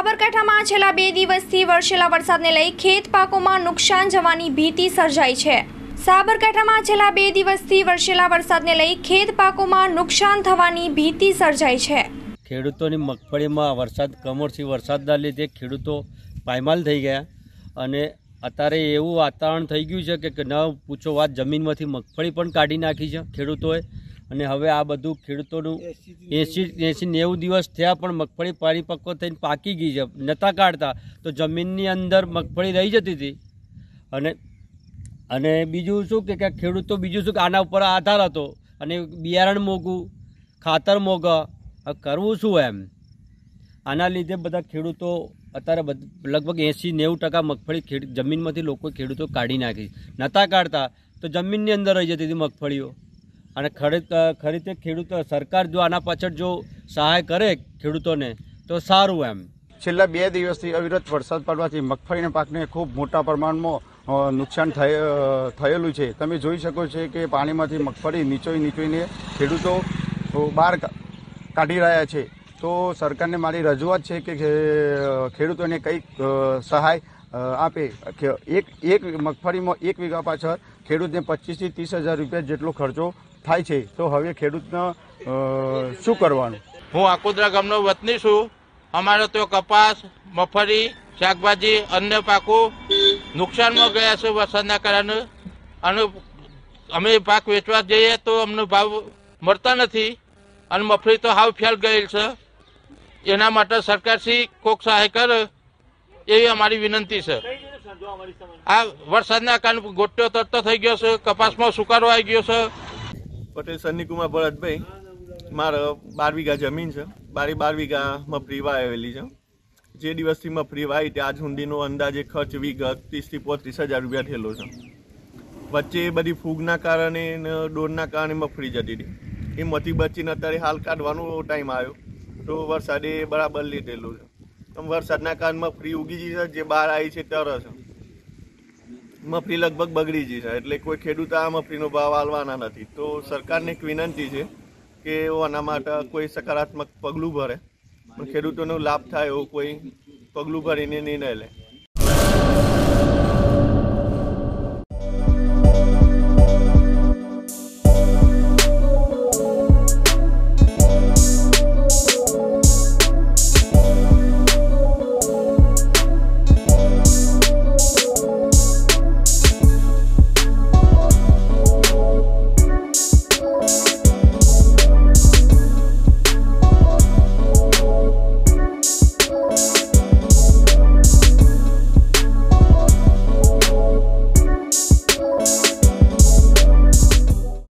સાબરકાંઠામાં છેલ્લા બે દિવસથી વરસેલા વરસાદને લઈ ખેત પાકોમાં નુકસાન જવાની ભીતિ સર્જાઈ છે. સાબરકાંઠામાં છેલ્લા બે દિવસથી વરસેલા વરસાદને લઈ ખેત પાકોમાં નુકસાન થવાની ભીતિ સર્જાઈ છે. ખેડૂતોની મગફળીમાં વરસાદ કમોસમી વરસાદના લીધે ખેડૂતો પાયમાલ થઈ ગયા અને અત્યારે એવું વાતાવરણ થઈ ગયું છે કે ન પૂછો વાત, જમીનમાંથી મગફળી પણ કાઢી નાખી છે ખેડૂતોએ. અને હવે આ બધું ખેડૂતોનું એંસી એંસી નેવું દિવસ થયા પણ મગફળી પરિપક્વ થઈને પાકી ગઈ છે. નહોતા કાઢતા. તો જમીનની અંદર મગફળી રહી જતી હતી. અને અને બીજું શું કે કે ખેડૂતો બીજું શું કે આના ઉપર આધાર હતો. અને બિયારણ મોંઘું ખાતર મોંઘા. કરવું શું એમ? આના લીધે બધા ખેડૂતો અત્યારે લગભગ એંસી નેવું ટકા મગફળી ખેડ જમીનમાંથી લોકો ખેડૂતો કાઢી નાખી. નહોતા કાઢતા. તો જમીનની અંદર રહી જતી હતી મગફળીઓ. અને ખરીદ, ખરીદે ખેડૂતો, સરકાર જો આના પાછળ જો સહાય કરે ખેડૂતોને, તો સારું એમ. છેલ્લા બે દિવસથી અવિરત વરસાદ પડવાથી મગફળીના પાકને ખૂબ મોટા પ્રમાણમાં નુકસાન થય- થયેલું છે. તમે જોઈ શકો છો કે પાણીમાંથી મગફળી નીચોઈ નીચોઈને ખેડૂતો બહાર કાઢી રહ્યા છે. તો સરકારને મારી રજૂઆત છે કે ખેડૂતોને કંઈક સહાય આપે એક એક મગફળીમાં એક વીઘા પાછળ ખેડૂતને પચીસથી ત્રીસ હજાર રૂપિયા જેટલો ખર્ચો થાય છે. તો હવે ખેડૂતને શું કરવાનું? હું આકુદરા ગામનો વતની છું. અમારે તો કપાસ, મગફળી, શાકભાજી, અન્ય પાકો નુકસાનમાં ગયા છે વરસાદના કારણે. અને અમે પાક વેચવા જઈએ તો અમને ભાવ મળતા નથી. અને મગફળી તો હાવ ફેલ ગયેલ છે. એના માટે સરકારશ્રી કોક સહાય કરે. એવી અમારી વિનંતી છે. આ વરસાદના કારણે ગોટ્યો તરતો થઈ ગયો છે કપાસમાં સુકારો આવી ગયો છે. પટેલ સન્નીકુમાર ભરતભાઈ મારે બાર વીઘા જમીન છે. બારે બાર વીઘા મફરી વાવેલી છે. જે દિવસથી મફરી વાવી ત્યાં આજ સુધીનો અંદાજે ખર્ચ વીઘા ત્રીસથી પોત્રીસ હજાર રૂપિયા થયેલો છે. વચ્ચે બધી ફૂગના કારણે ને ડોરના કારણે મફરી જતી હતી. એ એમાંથી બચીને અત્યારે હાલ કાઢવાનો ટાઈમ આવ્યો. તો વરસાદે બરાબર લીધેલું છે. વરસાદના કારણમાં ફ્રી ઉગી ગઈ છે જે બહાર આવી છે તર છે. મફરી લગભગ બગડી ગઈ છે એટલે કોઈ ખેડૂત આ મફરીનો ભાવ આલવાના નથી. તો સરકારને એક વિનંતી છે કે આના માટે કોઈ સકારાત્મક પગલું ભરે. પણ ખેડૂતોનો લાભ થાય એવું કોઈ પગલું ભરીને નિર્ણય લે.